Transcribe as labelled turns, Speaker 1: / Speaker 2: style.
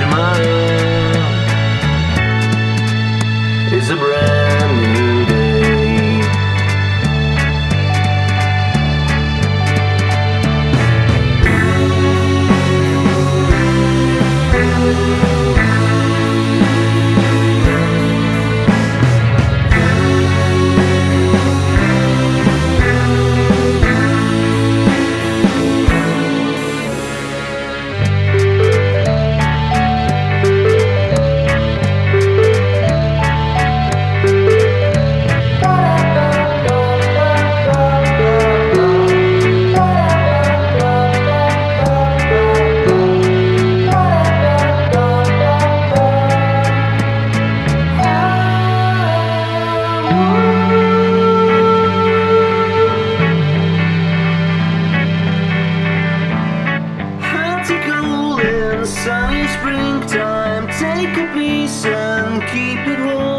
Speaker 1: tomorrow is a brand sunny springtime, take a piece and keep it warm.